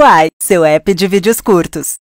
Uai, seu app de vídeos curtos.